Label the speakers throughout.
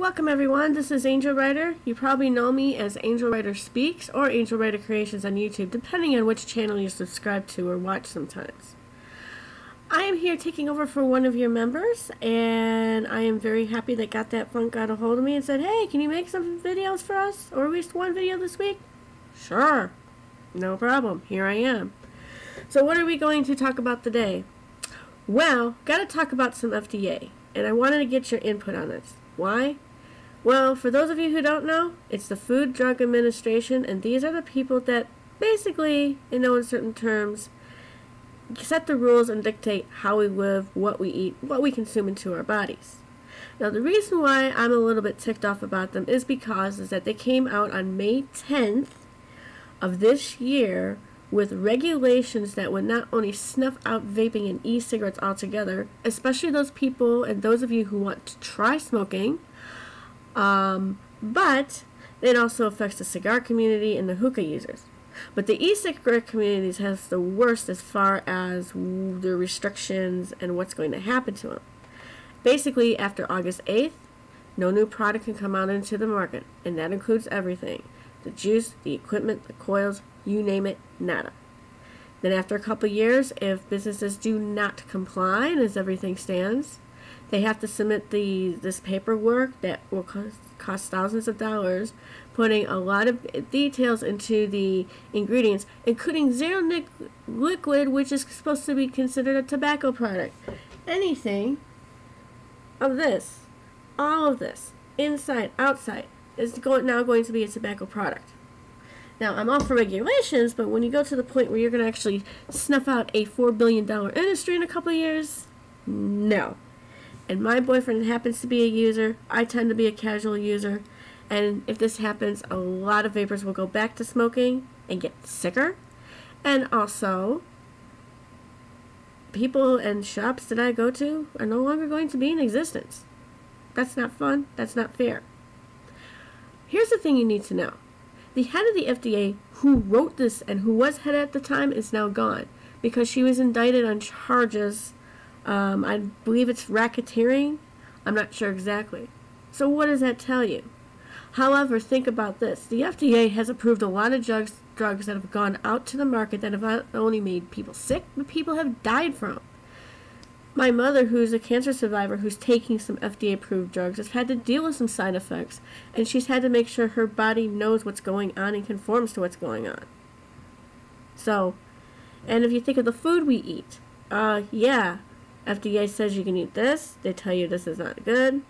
Speaker 1: Welcome everyone, this is Angel Writer. You probably know me as Angel Writer Speaks or Angel Writer Creations on YouTube, depending on which channel you subscribe to or watch sometimes. I am here taking over for one of your members, and I am very happy that Got That Funk got a hold of me and said, Hey, can you make some videos for us? Or at least one video this week? Sure. No problem. Here I am. So what are we going to talk about today? Well, got to talk about some FDA, and I wanted to get your input on this. Why? Well, for those of you who don't know, it's the Food Drug Administration, and these are the people that basically, in no uncertain terms, set the rules and dictate how we live, what we eat, what we consume into our bodies. Now, the reason why I'm a little bit ticked off about them is because is that they came out on May 10th of this year with regulations that would not only snuff out vaping and e-cigarettes altogether, especially those people and those of you who want to try smoking, um, but it also affects the cigar community and the hookah users. But the e-cigarette communities has the worst as far as the restrictions and what's going to happen to them. Basically, after August 8th, no new product can come out into the market, and that includes everything. The juice, the equipment, the coils, you name it, nada. Then after a couple years, if businesses do not comply, and as everything stands, they have to submit the this paperwork that will cost, cost thousands of dollars, putting a lot of details into the ingredients, including zero nic- liquid, which is supposed to be considered a tobacco product. Anything of this, all of this, inside, outside, is going, now going to be a tobacco product. Now, I'm all for regulations, but when you go to the point where you're going to actually snuff out a $4 billion industry in a couple of years, no and my boyfriend happens to be a user, I tend to be a casual user, and if this happens, a lot of vapors will go back to smoking and get sicker. And also, people and shops that I go to are no longer going to be in existence. That's not fun. That's not fair. Here's the thing you need to know. The head of the FDA who wrote this and who was head at the time is now gone because she was indicted on charges um, I believe it's racketeering. I'm not sure exactly. So what does that tell you? However, think about this. The FDA has approved a lot of drugs, drugs that have gone out to the market that have not only made people sick, but people have died from. My mother, who's a cancer survivor who's taking some FDA approved drugs, has had to deal with some side effects, and she's had to make sure her body knows what's going on and conforms to what's going on. So, and if you think of the food we eat, uh, yeah, FDA says you can eat this, they tell you this is not good,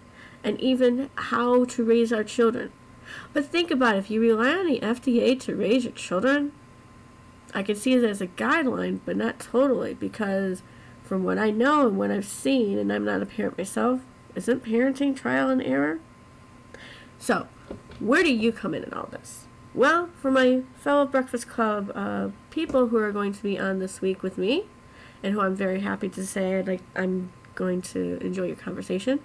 Speaker 1: and even how to raise our children. But think about it, if you rely on the FDA to raise your children, I can see it as a guideline, but not totally, because from what I know and what I've seen, and I'm not a parent myself, isn't parenting trial and error? So, where do you come in in all this? Well, for my fellow Breakfast Club uh, people who are going to be on this week with me, and who I'm very happy to say I'd like I'm going to enjoy your conversation.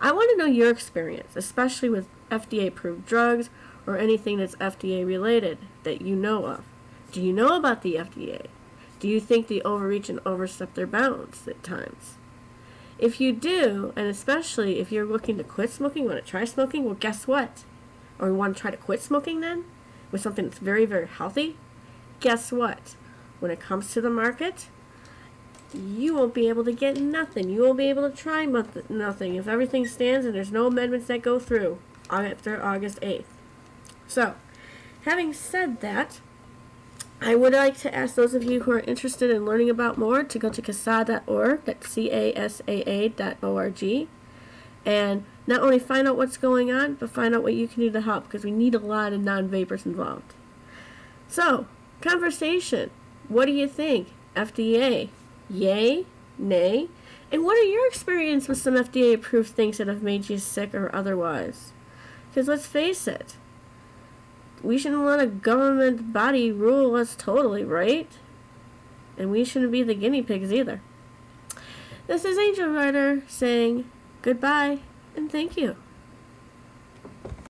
Speaker 1: I want to know your experience, especially with FDA approved drugs or anything that's FDA related that you know of. Do you know about the FDA? Do you think they overreach and overstep their bounds at times? If you do, and especially if you're looking to quit smoking, want to try smoking, well, guess what? Or you want to try to quit smoking then? With something that's very, very healthy? Guess what? When it comes to the market, you won't be able to get nothing. You won't be able to try nothing if everything stands and there's no amendments that go through after August 8th. So, having said that, I would like to ask those of you who are interested in learning about more to go to CASAA.org, that's C-A-S-A-A dot O-R-G, and not only find out what's going on, but find out what you can do to help, because we need a lot of non-vapors involved. So, conversation. What do you think? FDA, Yay? Nay? And what are your experience with some FDA approved things that have made you sick or otherwise? Because let's face it, we shouldn't let a government body rule us totally, right? And we shouldn't be the guinea pigs either. This is Angel Writer saying goodbye and thank you.